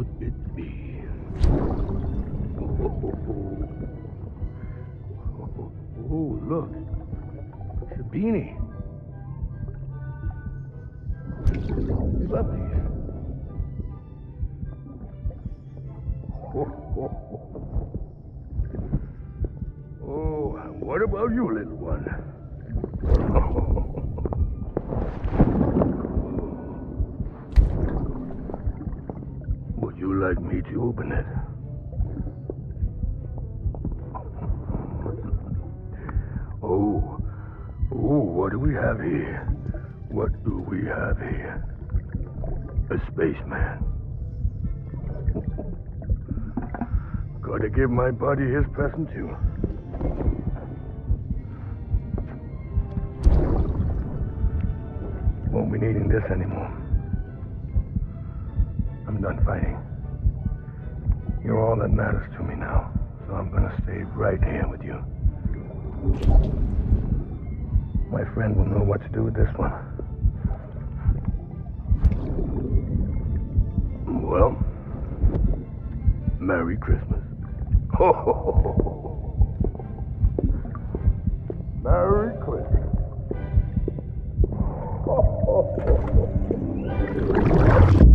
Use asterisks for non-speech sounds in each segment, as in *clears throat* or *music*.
could it be? Oh, oh, look. Sabini. Love you to open it? Oh, oh, what do we have here? What do we have here? A spaceman. *laughs* Gotta give my buddy his present too. Won't be needing this anymore. I'm done fighting. You're all that matters to me now, so I'm gonna stay right here with you. My friend will know what to do with this one. Well, Merry Christmas. Ho, ho, ho. Merry Christmas. Ho, ho, ho, ho.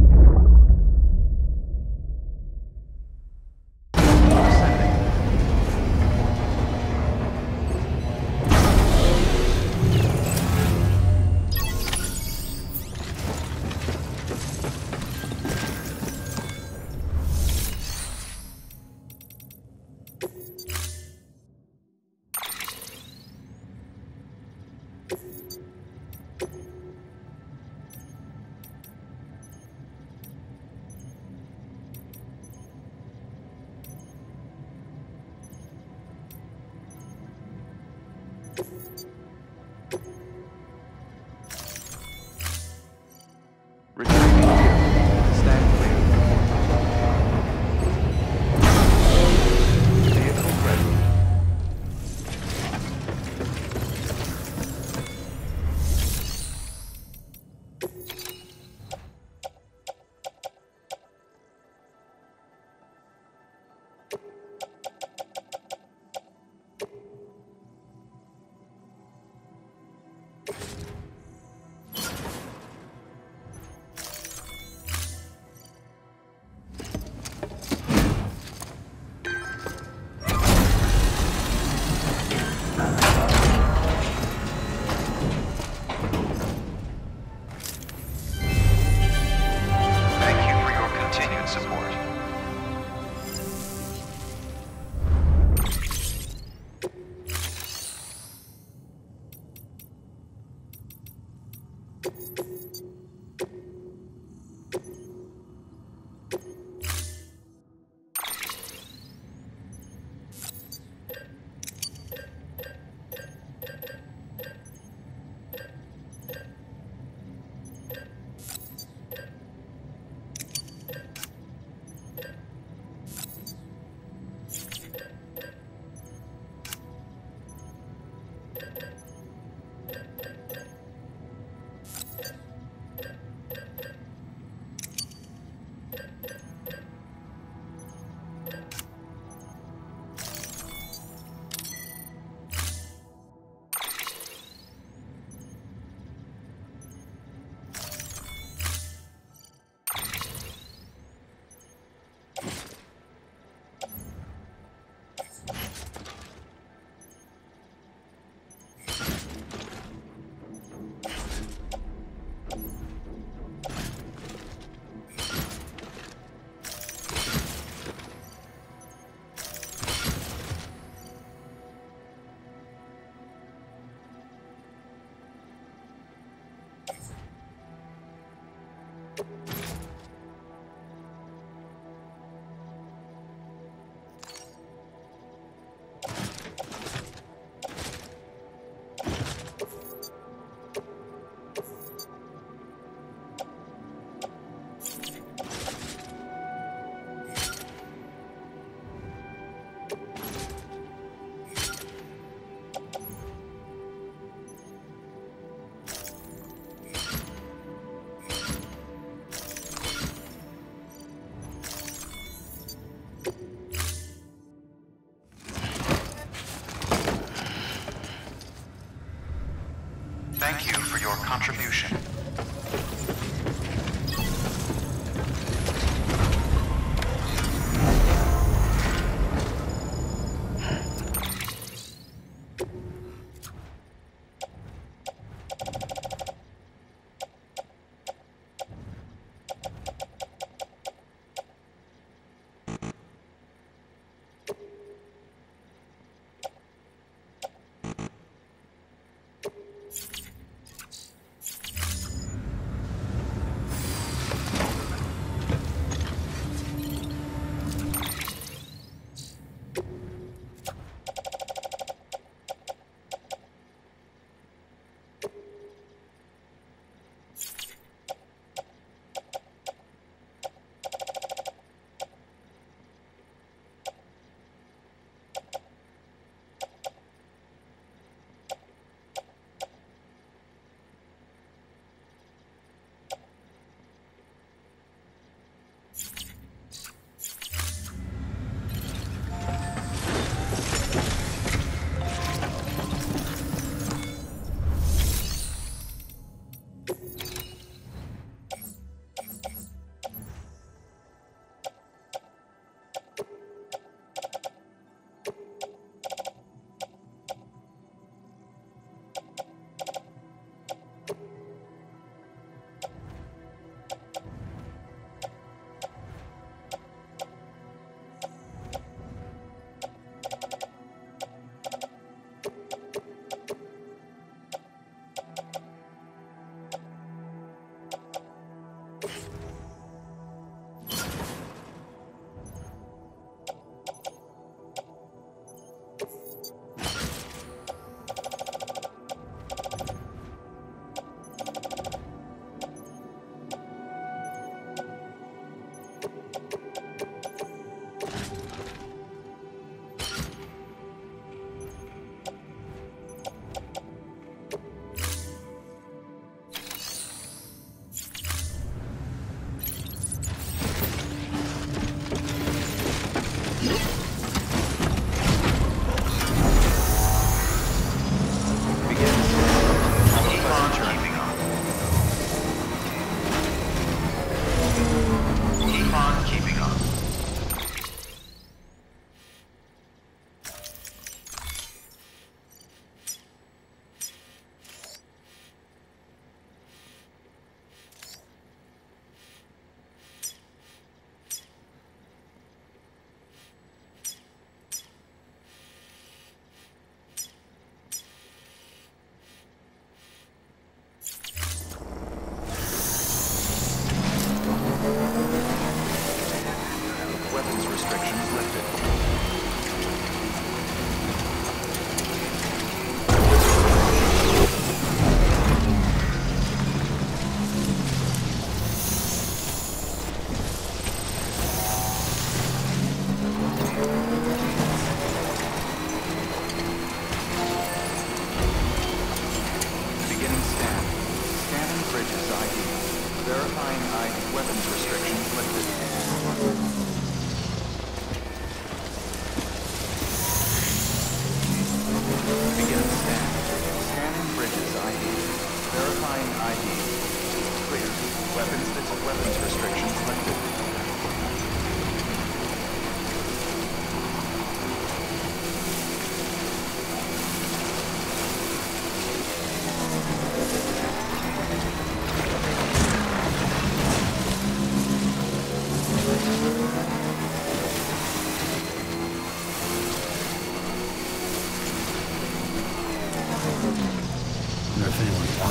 Contribution.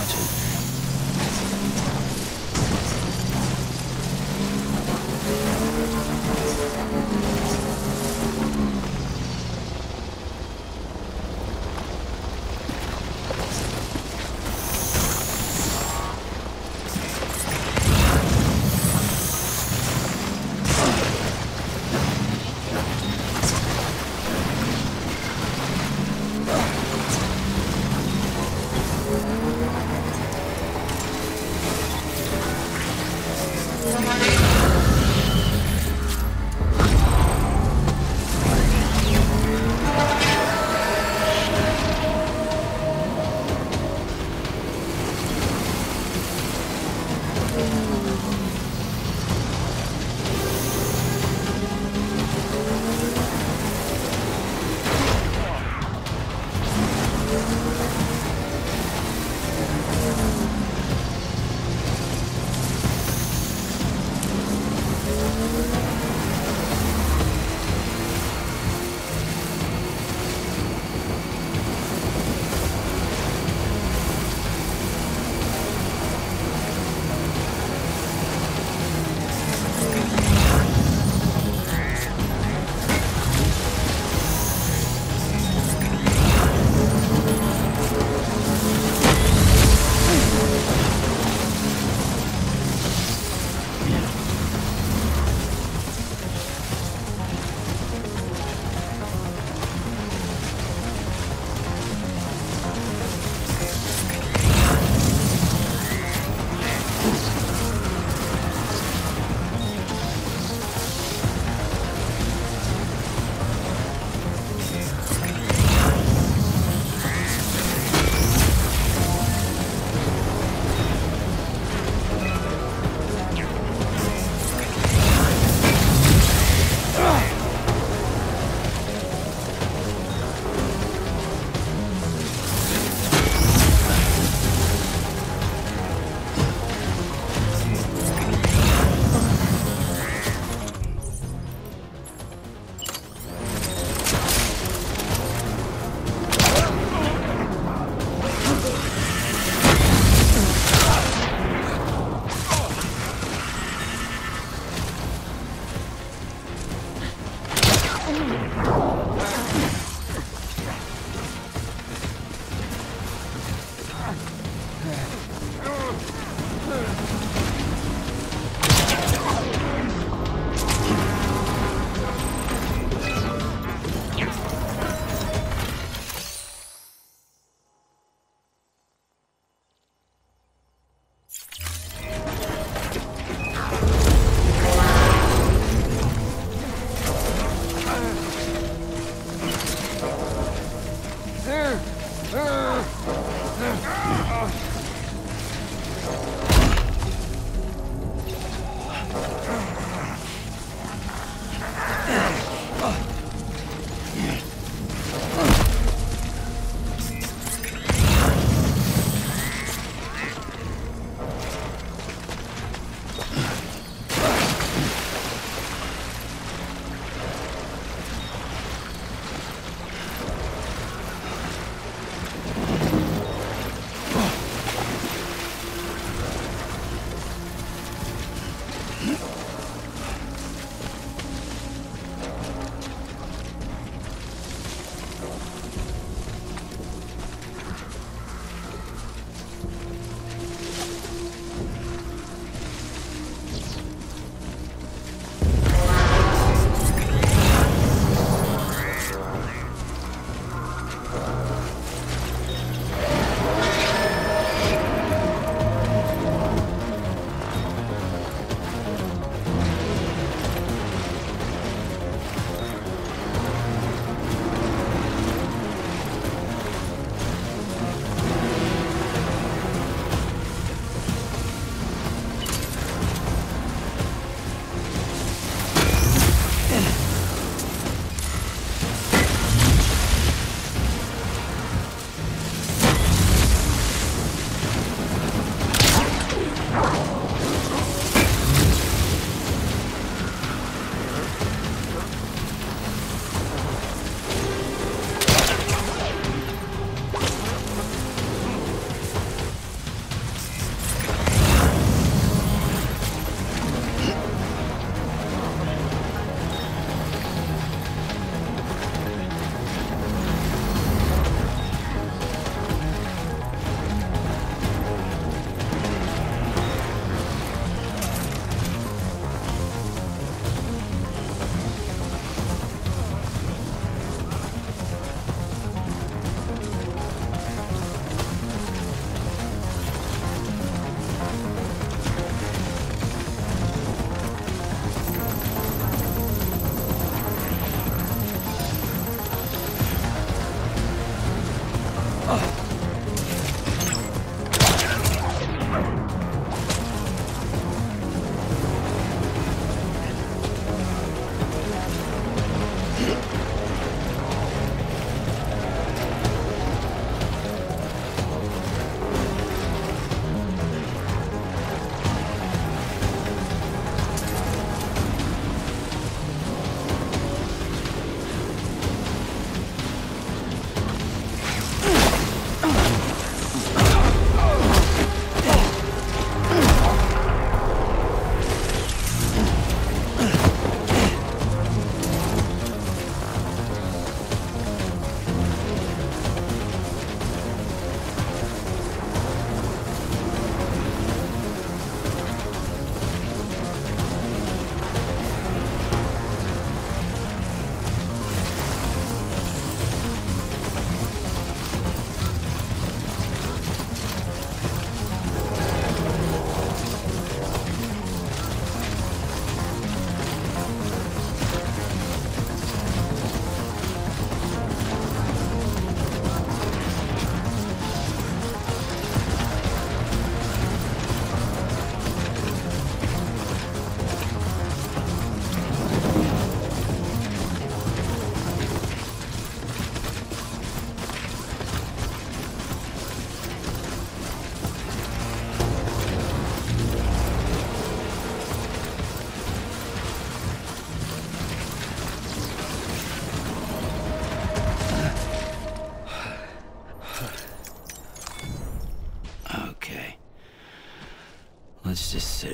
imagine.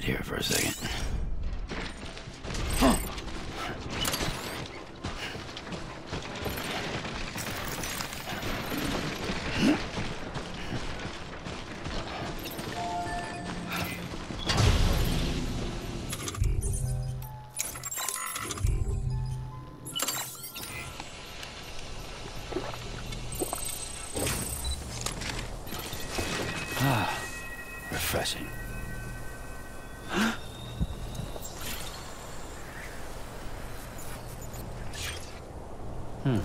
Here for a second. When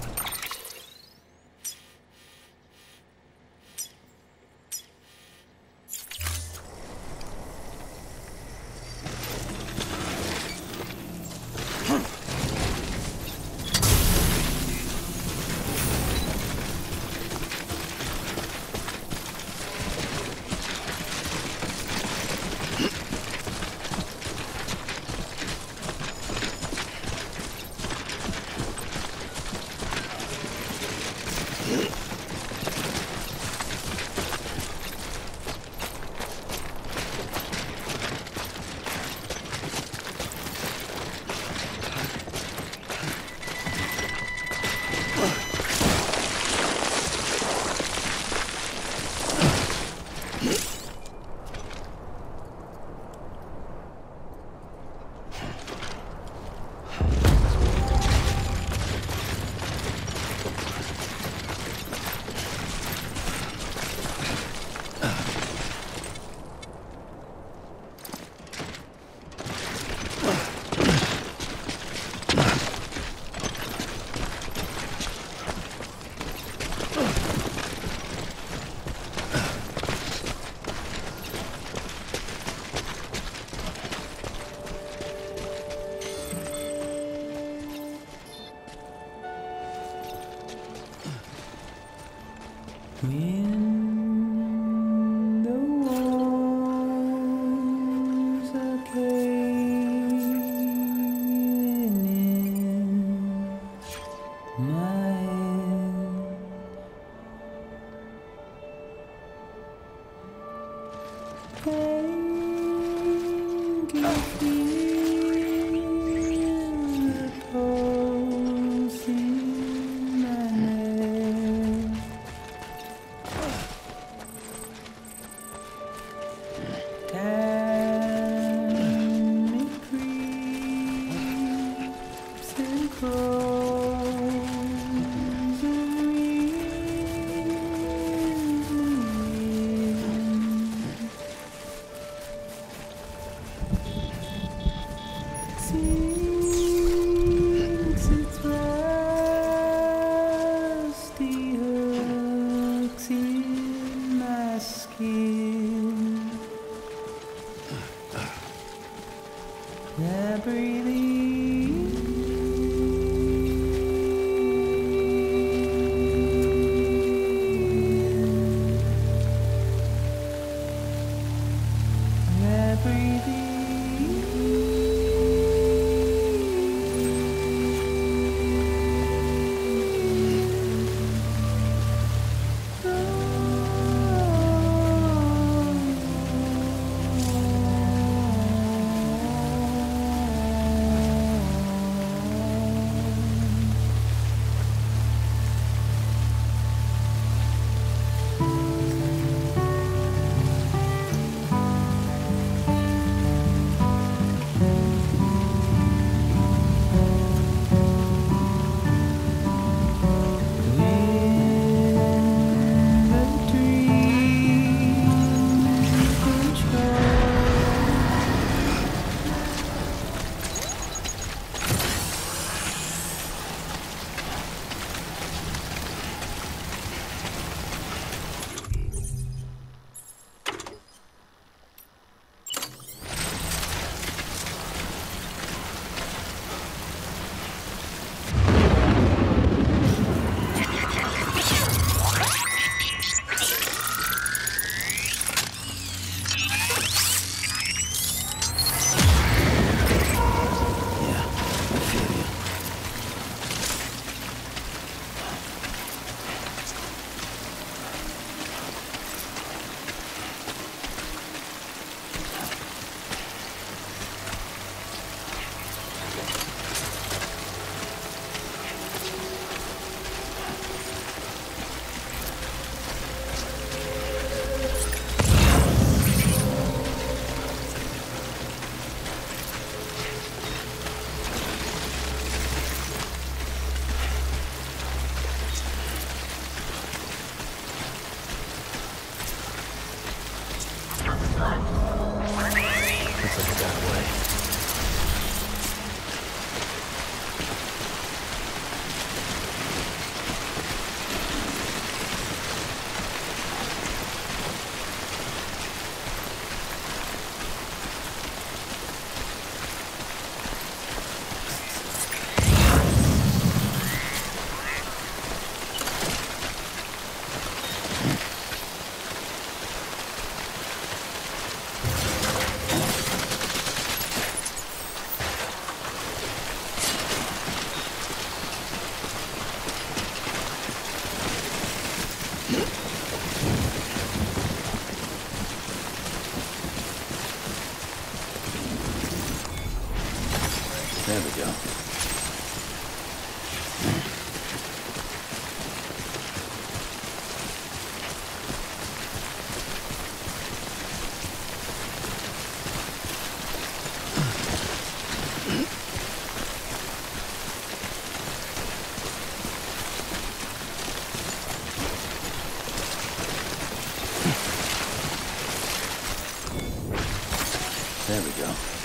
There we go.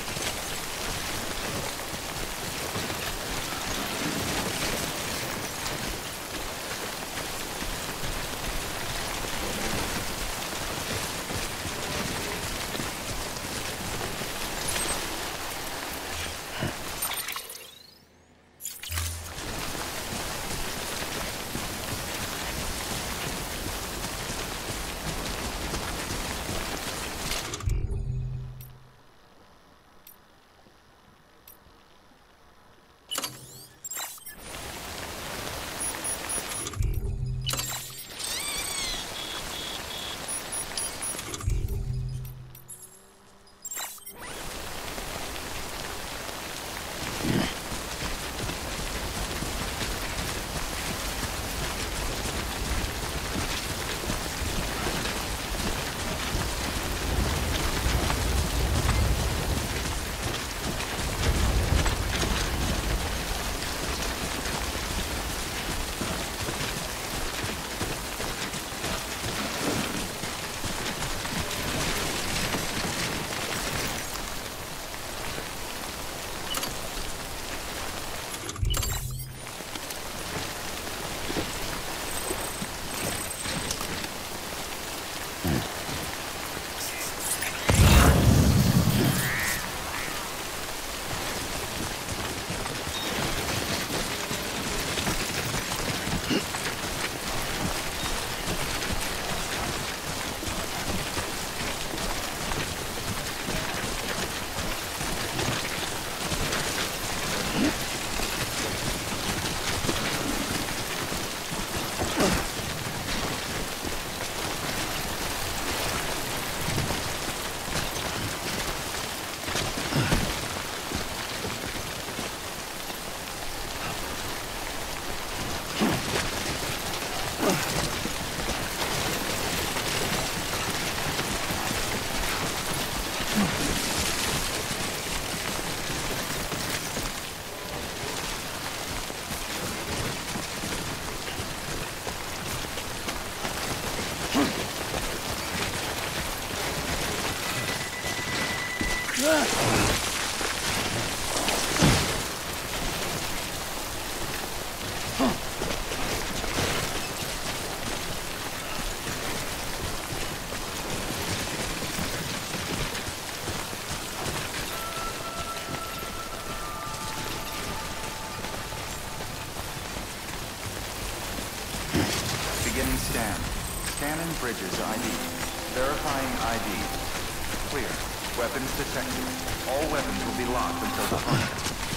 Weapons detected. All weapons will be locked until the hunt.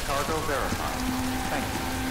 Cargo verified. Thank you.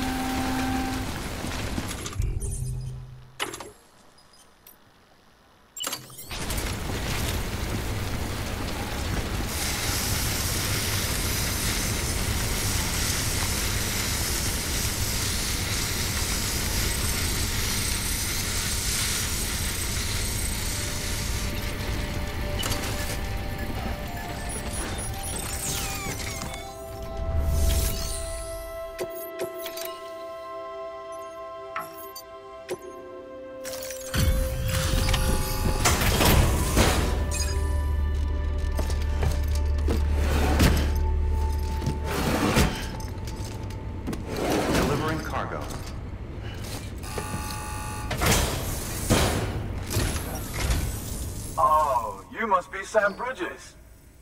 Sam Bridges.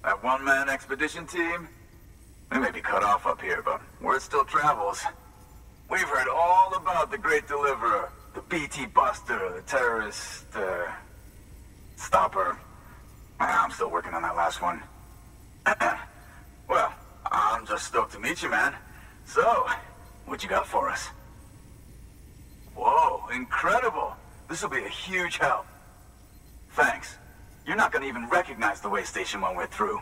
That one-man expedition team? We may be cut off up here, but word still travels. We've heard all about the Great Deliverer, the BT Buster, the terrorist, uh, stopper. I'm still working on that last one. *clears throat* well, I'm just stoked to meet you, man. So, what you got for us? Whoa, incredible. This will be a huge help. Thanks. You're not gonna even recognize the way Station when we're through.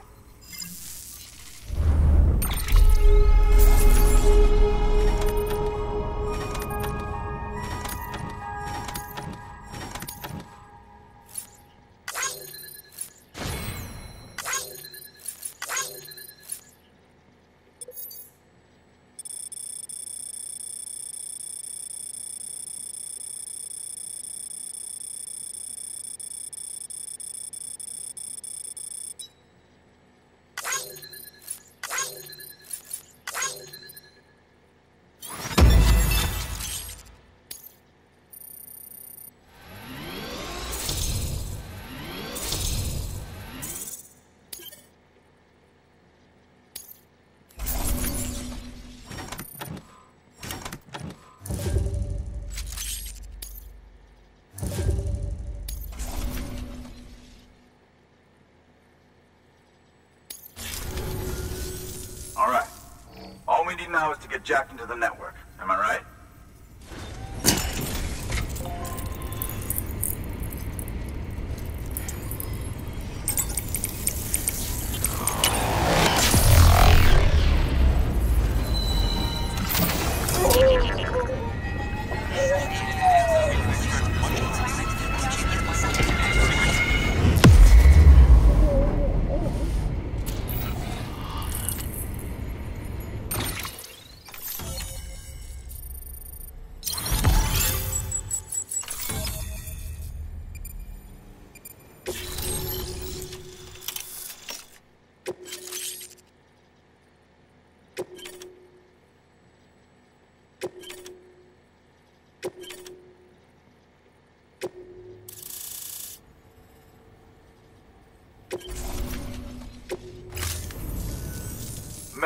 Now is to get jacked into the network.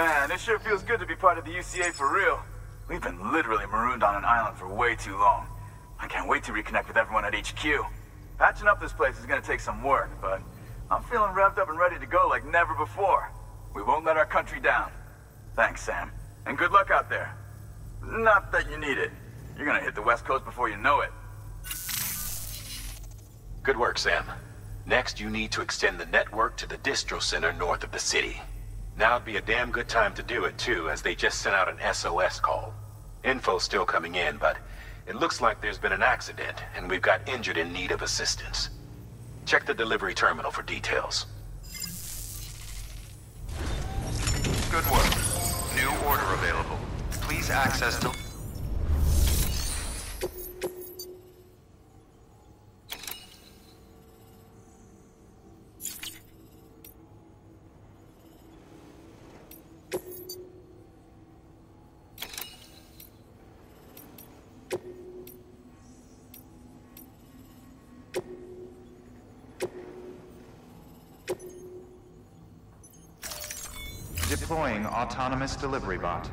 Man, it sure feels good to be part of the UCA for real. We've been literally marooned on an island for way too long. I can't wait to reconnect with everyone at HQ. Patching up this place is gonna take some work, but I'm feeling revved up and ready to go like never before. We won't let our country down. Thanks, Sam. And good luck out there. Not that you need it. You're gonna hit the West Coast before you know it. Good work, Sam. Next, you need to extend the network to the distro center north of the city. Now'd be a damn good time to do it, too, as they just sent out an SOS call. Info's still coming in, but it looks like there's been an accident, and we've got injured in need of assistance. Check the delivery terminal for details. Good work. New order available. Please access the... autonomous delivery bot.